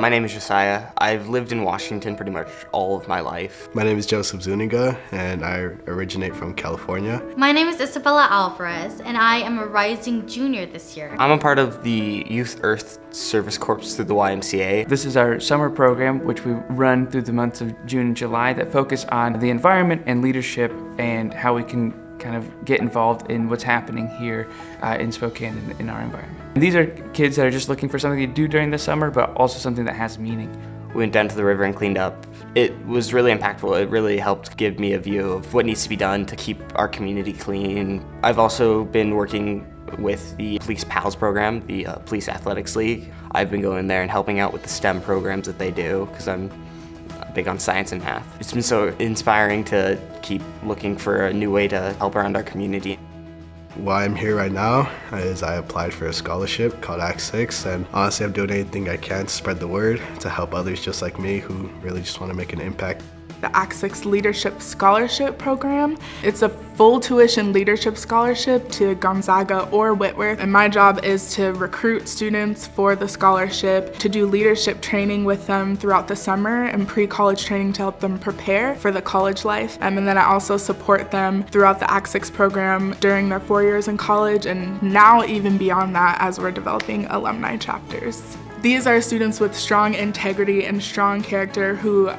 My name is Josiah. I've lived in Washington pretty much all of my life. My name is Joseph Zuniga and I originate from California. My name is Isabella Alvarez and I am a rising junior this year. I'm a part of the Youth Earth Service Corps through the YMCA. This is our summer program which we run through the months of June and July that focus on the environment and leadership and how we can kind of get involved in what's happening here uh, in Spokane in, in our environment. These are kids that are just looking for something to do during the summer, but also something that has meaning. We went down to the river and cleaned up. It was really impactful. It really helped give me a view of what needs to be done to keep our community clean. I've also been working with the Police PALS program, the uh, Police Athletics League. I've been going there and helping out with the STEM programs that they do because I'm big on science and math. It's been so inspiring to keep looking for a new way to help around our community. Why I'm here right now is I applied for a scholarship called Act 6 and honestly I'm doing anything I can to spread the word to help others just like me who really just want to make an impact the 6 Leadership Scholarship Program. It's a full tuition leadership scholarship to Gonzaga or Whitworth, and my job is to recruit students for the scholarship, to do leadership training with them throughout the summer and pre-college training to help them prepare for the college life. Um, and then I also support them throughout the 6 program during their four years in college and now even beyond that as we're developing alumni chapters. These are students with strong integrity and strong character who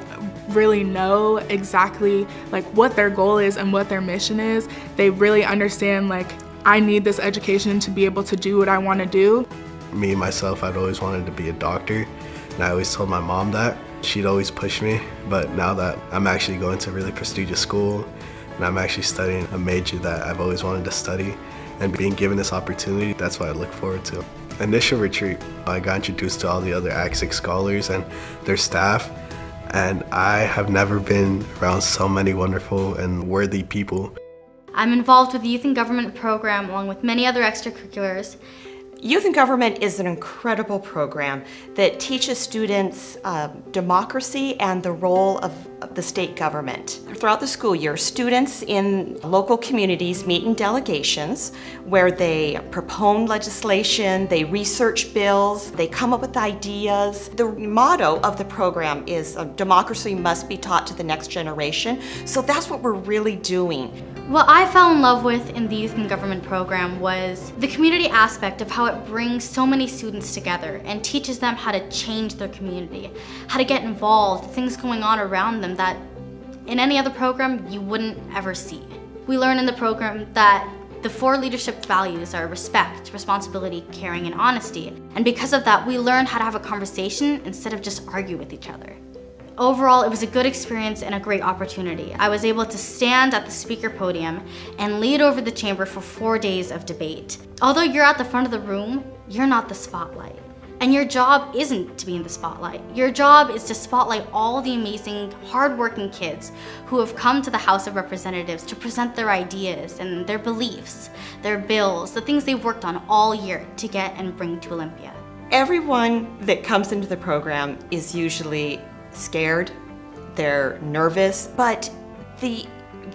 really know exactly like what their goal is and what their mission is. They really understand like, I need this education to be able to do what I want to do. Me, myself, I'd always wanted to be a doctor. And I always told my mom that. She'd always push me. But now that I'm actually going to a really prestigious school and I'm actually studying a major that I've always wanted to study and being given this opportunity, that's what I look forward to. Initial retreat, I got introduced to all the other 6 scholars and their staff and I have never been around so many wonderful and worthy people. I'm involved with the Youth and Government program along with many other extracurriculars. Youth in Government is an incredible program that teaches students uh, democracy and the role of the state government. Throughout the school year, students in local communities meet in delegations where they propone legislation, they research bills, they come up with ideas. The motto of the program is uh, democracy must be taught to the next generation. So that's what we're really doing. What I fell in love with in the Youth in Government program was the community aspect of how it brings so many students together and teaches them how to change their community, how to get involved, things going on around them that in any other program you wouldn't ever see. We learn in the program that the four leadership values are respect, responsibility, caring, and honesty. And because of that, we learn how to have a conversation instead of just argue with each other. Overall, it was a good experience and a great opportunity. I was able to stand at the speaker podium and lead over the chamber for four days of debate. Although you're at the front of the room, you're not the spotlight. And your job isn't to be in the spotlight. Your job is to spotlight all the amazing, hardworking kids who have come to the House of Representatives to present their ideas and their beliefs, their bills, the things they've worked on all year to get and bring to Olympia. Everyone that comes into the program is usually scared, they're nervous, but the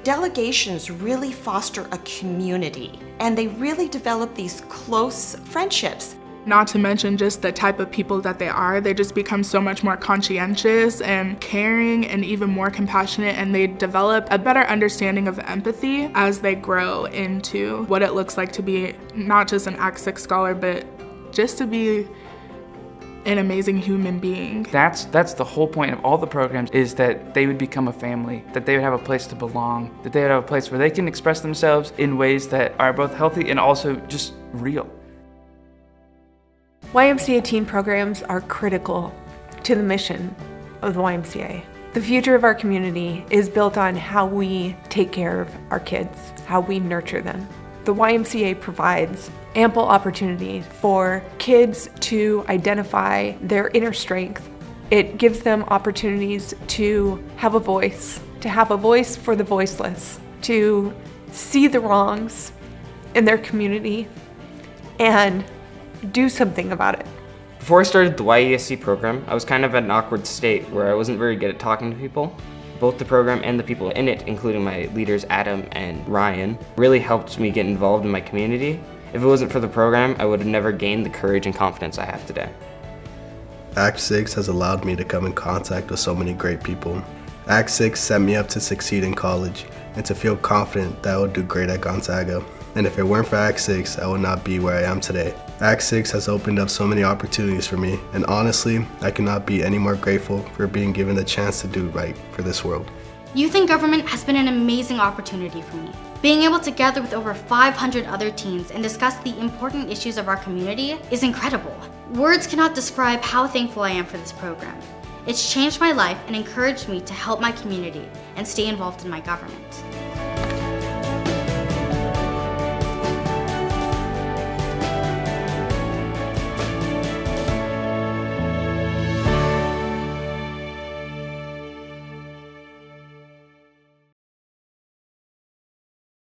delegations really foster a community and they really develop these close friendships. Not to mention just the type of people that they are, they just become so much more conscientious and caring and even more compassionate and they develop a better understanding of empathy as they grow into what it looks like to be not just an Act 6 scholar, but just to be an amazing human being. That's that's the whole point of all the programs is that they would become a family, that they would have a place to belong, that they would have a place where they can express themselves in ways that are both healthy and also just real. YMCA teen programs are critical to the mission of the YMCA. The future of our community is built on how we take care of our kids, how we nurture them. The YMCA provides ample opportunity for kids to identify their inner strength. It gives them opportunities to have a voice, to have a voice for the voiceless, to see the wrongs in their community and do something about it. Before I started the YESC program, I was kind of at an awkward state where I wasn't very good at talking to people. Both the program and the people in it, including my leaders Adam and Ryan, really helped me get involved in my community. If it wasn't for the program, I would have never gained the courage and confidence I have today. Act 6 has allowed me to come in contact with so many great people. Act 6 set me up to succeed in college and to feel confident that I would do great at Gonzaga. And if it weren't for Act 6, I would not be where I am today. Act 6 has opened up so many opportunities for me, and honestly, I cannot be any more grateful for being given the chance to do right for this world. Youth in Government has been an amazing opportunity for me. Being able to gather with over 500 other teens and discuss the important issues of our community is incredible. Words cannot describe how thankful I am for this program. It's changed my life and encouraged me to help my community and stay involved in my government.